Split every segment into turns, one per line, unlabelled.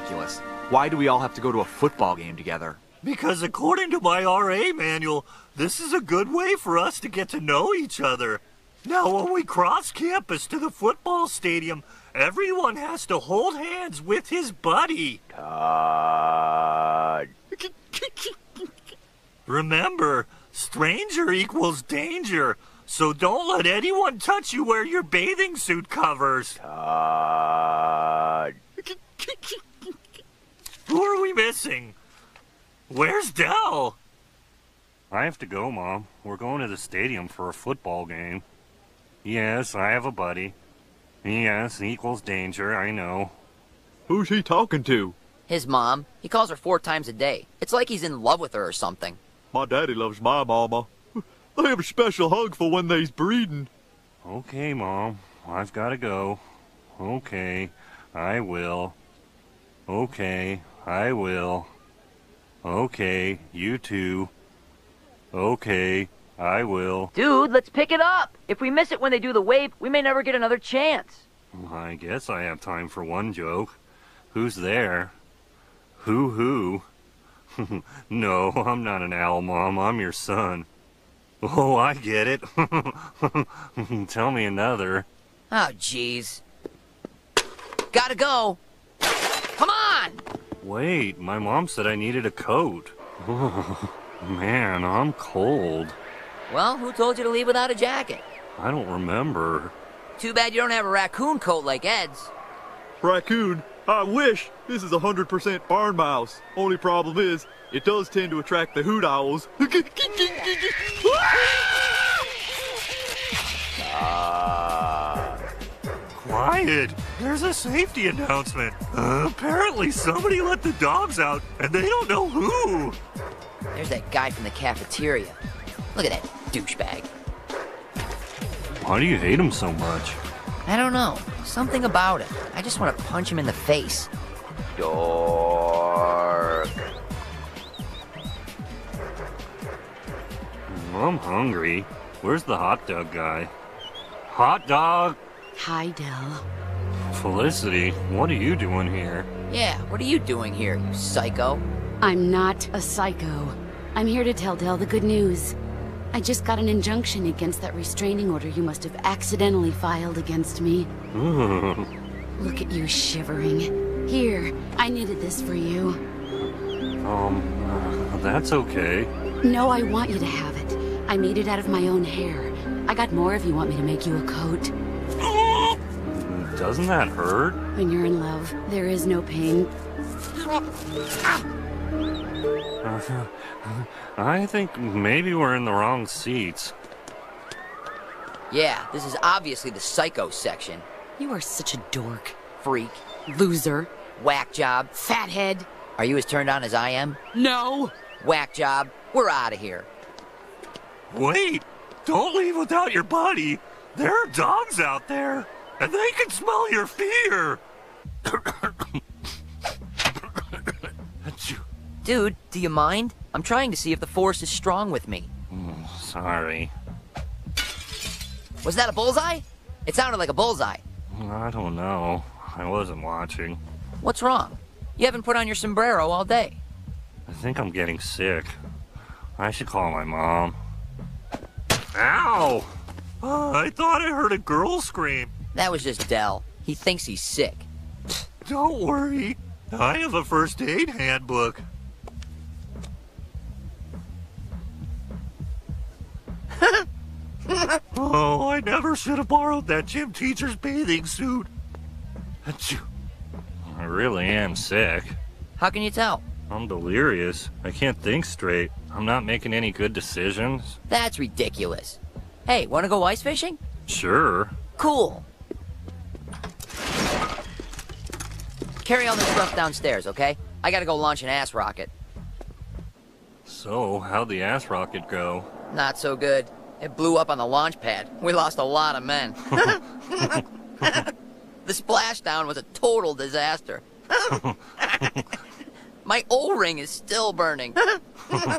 Ridiculous. Why do we all have to go to a football game together?
Because according to my RA manual, this is a good way for us to get to know each other. Now, when we cross campus to the football stadium, everyone has to hold hands with his buddy.
Todd.
Remember, stranger equals danger, so don't let anyone touch you where your bathing suit covers.
Todd.
Who are we missing? Where's Del?
I have to go, Mom. We're going to the stadium for a football game. Yes, I have a buddy. Yes, equals danger, I know.
Who's he talking to?
His mom. He calls her four times a day. It's like he's in love with her or something.
My daddy loves my mama. They have a special hug for when they's breeding.
Okay, Mom. I've got to go. Okay, I will. Okay, I will. Okay, you too. Okay, I will.
Dude, let's pick it up. If we miss it when they do the wave, we may never get another chance.
I guess I have time for one joke. Who's there? Who who? no, I'm not an owl, Mom. I'm your son. Oh, I get it. Tell me another.
Oh, jeez. Gotta go. Come on!
Wait, my mom said I needed a coat. man, I'm cold.
Well, who told you to leave without a jacket?
I don't remember.
Too bad you don't have a raccoon coat like Ed's.
Raccoon, I wish. This is a 100% barn mouse. Only problem is, it does tend to attract the hoot owls.
Quiet! There's a safety announcement. Uh, apparently, somebody let the dogs out, and they don't know who.
There's that guy from the cafeteria. Look at that douchebag.
Why do you hate him so much?
I don't know. Something about it. I just want to punch him in the face.
Dork.
I'm hungry. Where's the hot dog guy? Hot dog!
Hi, Del.
Felicity, what are you doing here?
Yeah, what are you doing here, you psycho?
I'm not a psycho. I'm here to tell Del the good news. I just got an injunction against that restraining order you must have accidentally filed against me. Look at you shivering. Here, I knitted this for you.
Um, uh, that's okay.
No, I want you to have it. I made it out of my own hair. I got more if you want me to make you a coat.
Doesn't that hurt?
When you're in love, there is no pain.
Uh, I think maybe we're in the wrong seats.
Yeah, this is obviously the psycho section.
You are such a dork.
Freak,
Loser.
whack job.
Fathead.
Are you as turned on as I am?
No!
Whack job. We're out of here.
Wait! Don't leave without your buddy! There are dogs out there, and they can smell your fear!
Dude, do you mind? I'm trying to see if the force is strong with me.
Sorry.
Was that a bullseye? It sounded like a bullseye.
I don't know. I wasn't watching.
What's wrong? You haven't put on your sombrero all day.
I think I'm getting sick. I should call my mom. Ow!
Uh, I thought I heard a girl scream.
That was just Del. He thinks he's sick.
Don't worry. I have a first aid handbook. oh, I never should have borrowed that gym teacher's bathing suit. Achoo.
I really am sick.
How can you tell?
I'm delirious. I can't think straight. I'm not making any good decisions.
That's ridiculous. Hey, wanna go ice fishing?
Sure.
Cool. Carry all this stuff downstairs, okay? I gotta go launch an ass rocket.
So, how'd the ass rocket go?
Not so good. It blew up on the launch pad. We lost a lot of men. the splashdown was a total disaster. My O-ring is still burning.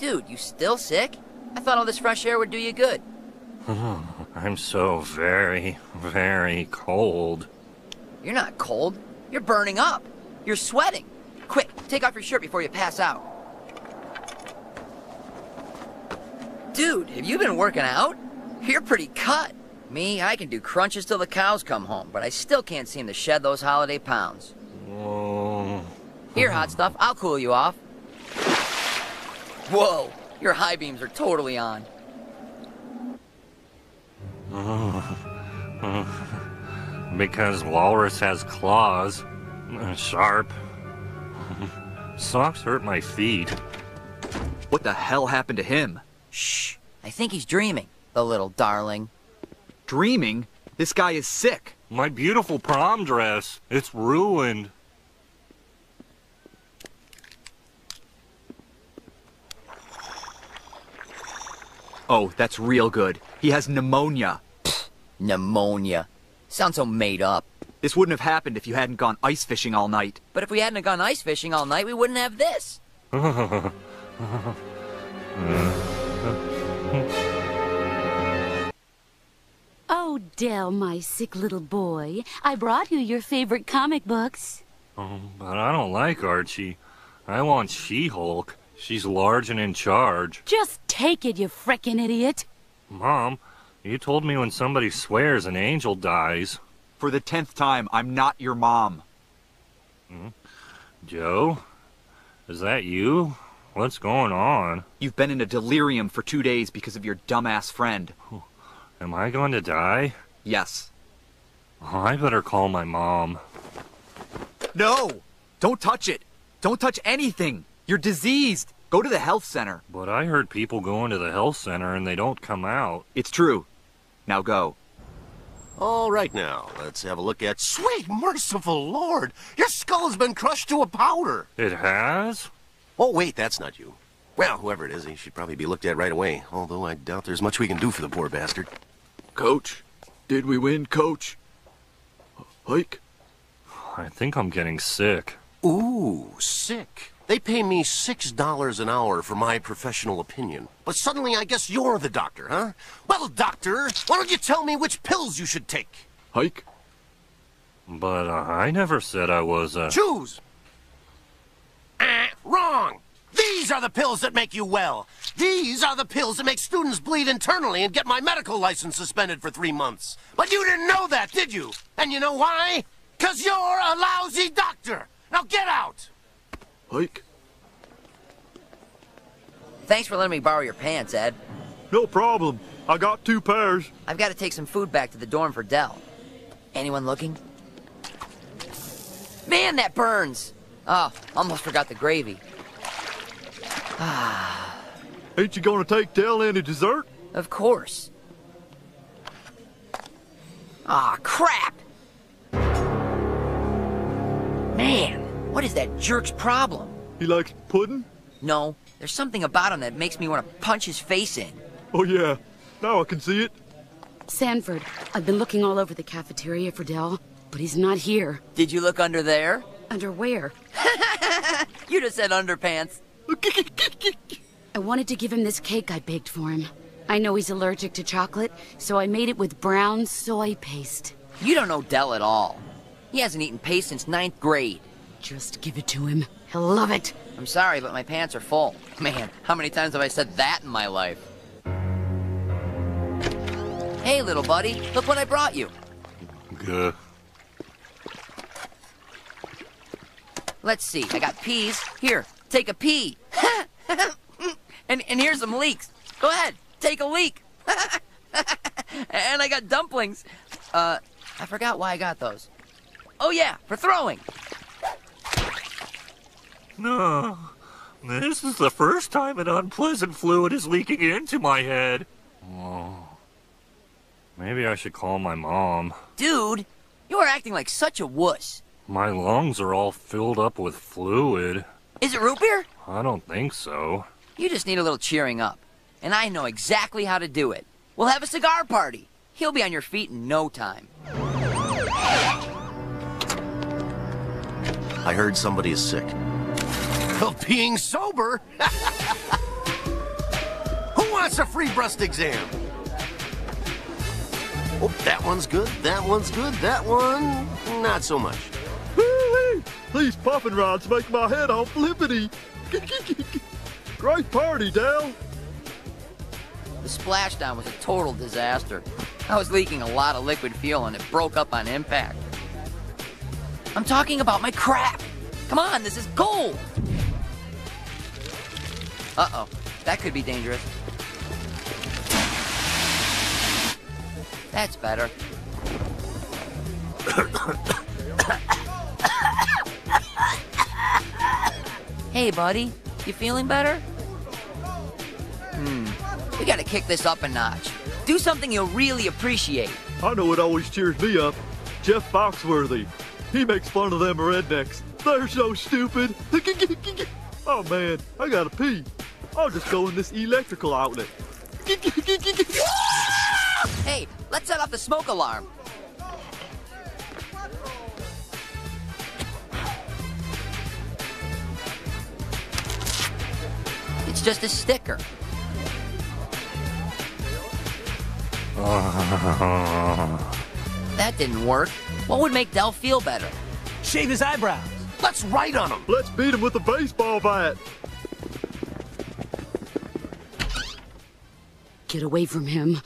Dude, you still sick? I thought all this fresh air would do you good.
I'm so very, very cold.
You're not cold. You're burning up. You're sweating. Quick, take off your shirt before you pass out. Dude, have you been working out? You're pretty cut. Me, I can do crunches till the cows come home, but I still can't seem to shed those holiday pounds.
Oh,
Here, hot stuff, I'll cool you off. Whoa, your high beams are totally on.
because Walrus has claws. Sharp. Socks hurt my feet.
What the hell happened to him?
Shh, I think he's dreaming, the little darling.
Dreaming? This guy is sick.
My beautiful prom dress. It's ruined.
Oh, that's real good. He has pneumonia.
Pneumonia. Sounds so made up.
This wouldn't have happened if you hadn't gone ice fishing all night.
But if we hadn't gone ice fishing all night, we wouldn't have this.
Oh, Del, my sick little boy. I brought you your favorite comic books.
Oh, but I don't like Archie. I want She-Hulk. She's large and in charge.
Just take it, you frickin' idiot.
Mom, you told me when somebody swears an angel dies.
For the tenth time, I'm not your mom. Hmm?
Joe? Is that you? What's going on?
You've been in a delirium for two days because of your dumbass friend.
Am I going to die?
Yes.
Oh, I better call my mom.
No! Don't touch it! Don't touch anything! You're diseased! Go to the health center.
But I heard people go into the health center and they don't come out.
It's true. Now go.
All right, now, let's have a look at. Sweet, merciful Lord! Your skull has been crushed to a powder!
It has?
Oh, wait, that's not you. Well, whoever it is, he should probably be looked at right away, although I doubt there's much we can do for the poor bastard.
Coach, did we win, Coach? Hike?
I think I'm getting sick.
Ooh, sick. They pay me six dollars an hour for my professional opinion. But suddenly I guess you're the doctor, huh? Well, doctor, why don't you tell me which pills you should take?
Hike?
But uh, I never said I was uh, a.
Choose! Uh, wrong! These are the pills that make you well. These are the pills that make students bleed internally and get my medical license suspended for three months. But you didn't know that, did you? And you know why? Because you're a lousy doctor! Now get out!
Hike?
Thanks for letting me borrow your pants, Ed.
No problem. I got two pairs.
I've got to take some food back to the dorm for Del. Anyone looking? Man, that burns! Oh, almost forgot the gravy.
Ain't you gonna take Del any dessert?
Of course. Ah, crap! Man, what is that jerk's problem?
He likes pudding?
No, there's something about him that makes me want to punch his face in.
Oh yeah. Now I can see it.
Sanford, I've been looking all over the cafeteria for Del, but he's not here.
Did you look under there?
Under where?
You just said underpants.
I wanted to give him this cake I baked for him. I know he's allergic to chocolate, so I made it with brown soy paste.
You don't know Del at all. He hasn't eaten paste since ninth grade.
Just give it to him. He'll love it.
I'm sorry, but my pants are full. Man, how many times have I said that in my life? Hey, little buddy, look what I brought you.
Gah.
Let's see, I got peas. Here, take a pea. and, and here's some leeks. Go ahead, take a leek. and I got dumplings. Uh, I forgot why I got those. Oh yeah, for throwing.
No. This is the first time an unpleasant fluid is leaking into my head. Oh.
Maybe I should call my mom.
Dude, you are acting like such a wuss.
My lungs are all filled up with fluid.
Is it root beer?
I don't think so.
You just need a little cheering up. And I know exactly how to do it. We'll have a cigar party. He'll be on your feet in no time.
I heard somebody is sick. Of being sober? Who wants a free breast exam? Oh, that one's good. That one's good. That one, not so much.
Woo-wee! These puffin rods make my head all flippity. Great party, Dale.
The splashdown was a total disaster. I was leaking a lot of liquid fuel and it broke up on impact. I'm talking about my crap. Come on, this is gold. Uh-oh, that could be dangerous. That's better. hey, buddy, you feeling better? Hmm, we gotta kick this up a notch. Do something you'll really appreciate.
I know what always cheers me up. Jeff Foxworthy. He makes fun of them rednecks. They're so stupid. Oh man, I gotta pee. I'll just go in this electrical outlet.
Hey, let's set off the smoke alarm. It's just a sticker. That didn't work. What would make Del feel better?
Shave his eyebrows.
Let's write on him.
Let's beat him with a baseball bat.
Get away from him.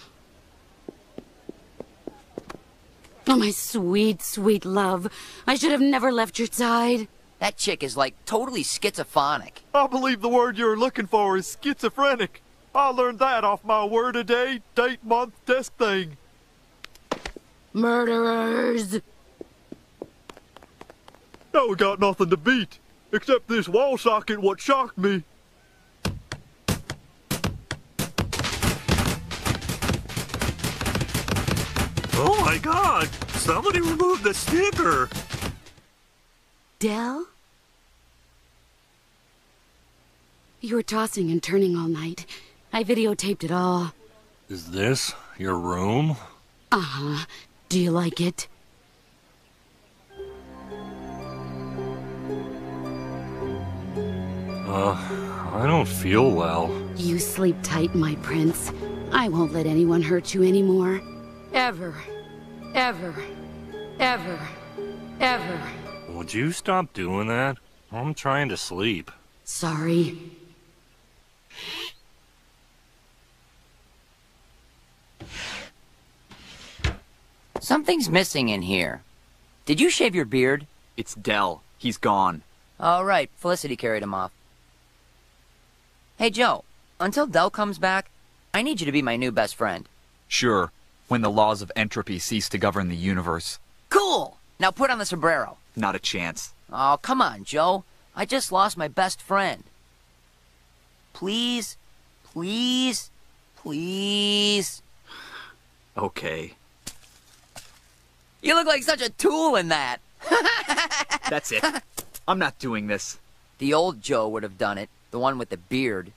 Oh, my sweet, sweet love. I should have never left your side.
That chick is like totally schizophrenic.
I believe the word you're looking for is schizophrenic. I learned that off my word a day, date, month, desk thing.
Murderers!
Now we got nothing to beat, except this wall socket what shocked me.
Oh my god! Somebody removed the sticker!
Del? You were tossing and turning all night. I videotaped it all.
Is this your room?
Uh-huh. Do you like it?
Uh, I don't feel well.
You sleep tight, my prince. I won't let anyone hurt you anymore. Ever. Ever. Ever. Ever.
Would you stop doing that? I'm trying to sleep.
Sorry.
Something's missing in here. Did you shave your beard?
It's Del. He's gone.
All right, Felicity carried him off. Hey, Joe, until Del comes back, I need you to be my new best friend.
Sure, when the laws of entropy cease to govern the universe.
Cool! Now put on the sombrero.
Not a chance.
Oh, come on, Joe. I just lost my best friend. Please, please, please.
Okay.
You look like such a tool in that.
That's it. I'm not doing this.
The old Joe would have done it, the one with the beard.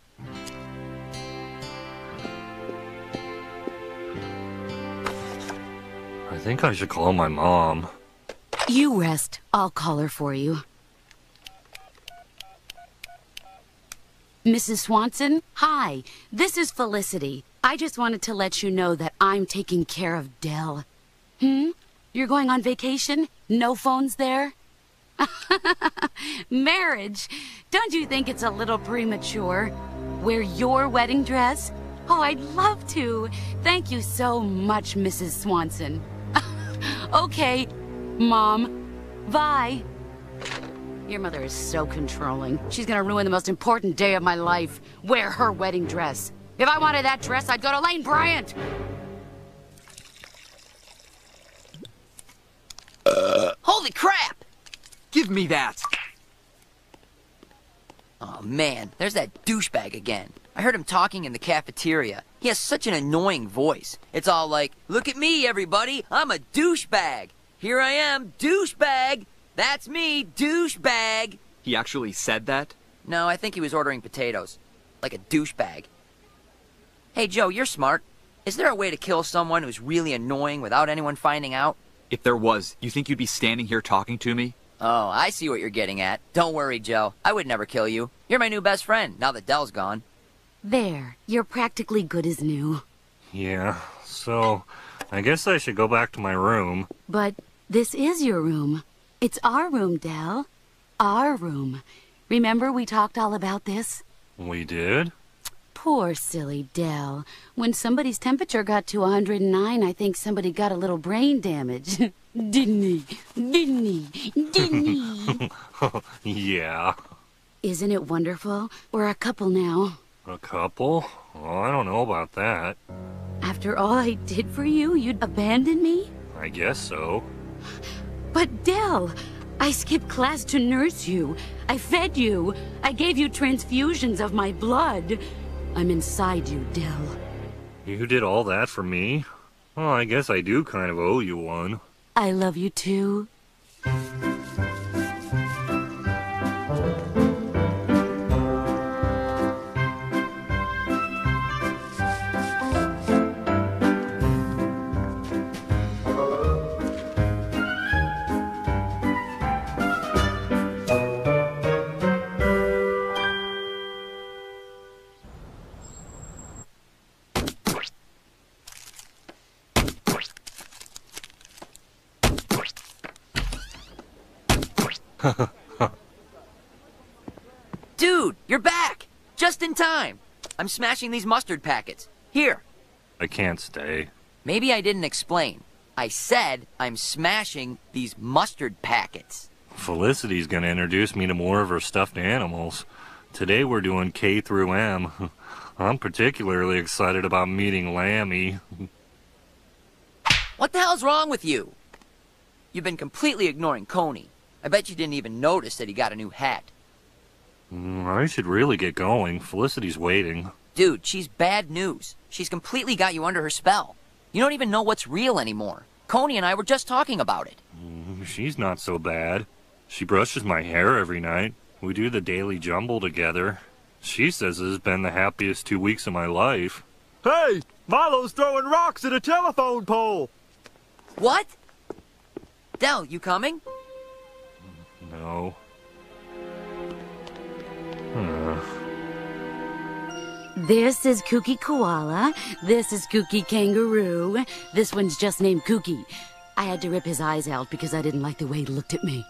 Think I should call my mom.
You rest. I'll call her for you. Mrs. Swanson, hi. This is Felicity. I just wanted to let you know that I'm taking care of Del. Hmm? You're going on vacation? No phones there? Marriage? Don't you think it's a little premature? Wear your wedding dress? Oh, I'd love to. Thank you so much, Mrs. Swanson. Okay, Mom. Bye. Your mother is so controlling. She's gonna ruin the most important day of my life. Wear her wedding dress. If I wanted that dress, I'd go to Lane Bryant. Uh.
Holy crap!
Give me that.
Oh man, there's that douchebag again. I heard him talking in the cafeteria. He has such an annoying voice. It's all like, look at me, everybody. I'm a douchebag. Here I am, douchebag. That's me, douchebag.
He actually said that?
No, I think he was ordering potatoes. Like a douchebag. Hey, Joe, you're smart. Is there a way to kill someone who's really annoying without anyone finding out?
If there was, you think you'd be standing here talking to me?
Oh, I see what you're getting at. Don't worry, Joe. I would never kill you. You're my new best friend, now that Del's gone.
There, you're practically good as new.
Yeah, so I guess I should go back to my room.
But this is your room. It's our room, Del. Our room. Remember we talked all about this?
We did?
Poor silly Del. When somebody's temperature got to 109, I think somebody got a little brain damage. Didn't he? Didn't he? Didn't he?
yeah.
Isn't it wonderful? We're a couple now.
A couple? Oh, I don't know about that.
After all I did for you, you'd abandon me?
I guess so.
But Del, I skipped class to nurse you. I fed you. I gave you transfusions of my blood. I'm inside you, Del.
You did all that for me? Well, I guess I do kind of owe you one.
I love you too.
Time. I'm smashing these mustard packets. Here.
I can't stay.
Maybe I didn't explain. I said I'm smashing these mustard packets.
Felicity's gonna introduce me to more of her stuffed animals. Today we're doing K through M. I'm particularly excited about meeting Lammy.
What the hell's wrong with you? You've been completely ignoring Coney. I bet you didn't even notice that he got a new hat.
Mm, I should really get going. Felicity's waiting.
Dude, she's bad news. She's completely got you under her spell. You don't even know what's real anymore. Coney and I were just talking about it.
Mm, She's not so bad. She brushes my hair every night. We do the daily jumble together. She says it has been the happiest two weeks of my life.
Hey, Milo's throwing rocks at a telephone pole.
What? Del, you coming?
No.
This is Kooky Koala. This is Kooky Kangaroo. This one's just named Kooky. I had to rip his eyes out because I didn't like the way he looked at me.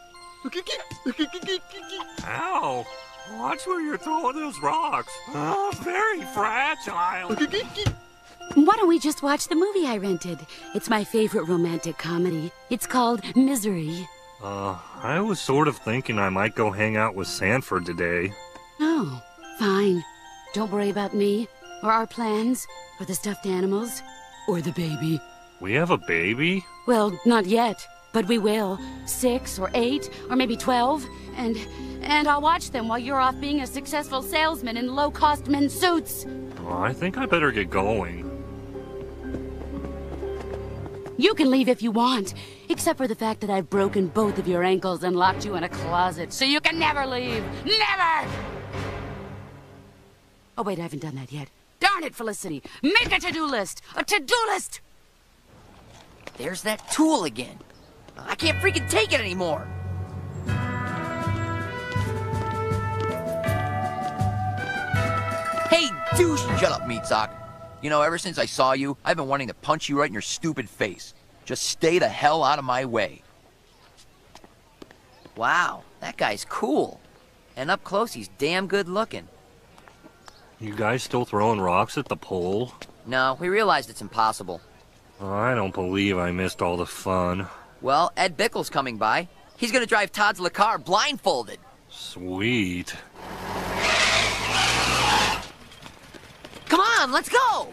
Ow! Watch where you're throwing those rocks. Oh, very fragile.
Why don't we just watch the movie I rented? It's my favorite romantic comedy. It's called Misery.
Uh, I was sort of thinking I might go hang out with Sanford today.
Oh, fine. Don't worry about me, or our plans, or the stuffed animals, or the baby.
We have a baby?
Well, not yet, but we will. Six or eight, or maybe twelve, and and I'll watch them while you're off being a successful salesman in low-cost men's suits.
Oh, I think I better get going.
You can leave if you want, except for the fact that I've broken both of your ankles and locked you in a closet, so you can never leave. Never! Oh, wait, I haven't done that yet. Darn it, Felicity! Make a to-do list! A to-do list!
There's that tool again. I can't freaking take it anymore. Hey, douche! Shut up, meat sock. You know, ever since I saw you, I've been wanting to punch you right in your stupid face. Just stay the hell out of my way. Wow, that guy's cool. And up close, he's damn good looking.
You guys still throwing rocks at the pole?
No, we realized it's impossible.
I don't believe I missed all the fun.
Well, Ed Bickle's coming by. He's gonna drive Todd's car blindfolded.
Sweet.
Come on, let's go!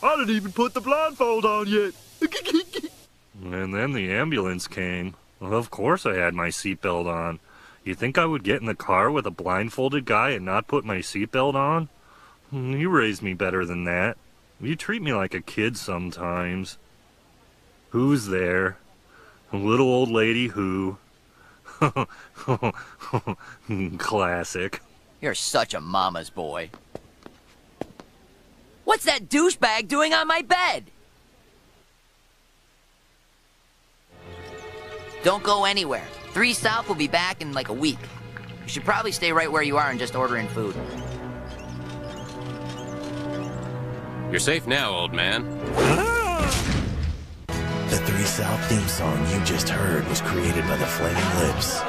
I didn't even put the blindfold on yet.
And then the ambulance came. Well, of course I had my seatbelt on. You think I would get in the car with a blindfolded guy and not put my seatbelt on? Hmm, You raised me better than that. You treat me like a kid sometimes. Who's there? A little old lady who? Classic.
You're such a mama's boy. What's that douchebag doing on my bed? Don't go anywhere. Three South will be back in like a week. You should probably stay right where you are and just order in food.
You're safe now, old man.
The Three South theme song you just heard was created by the Flaming Lips.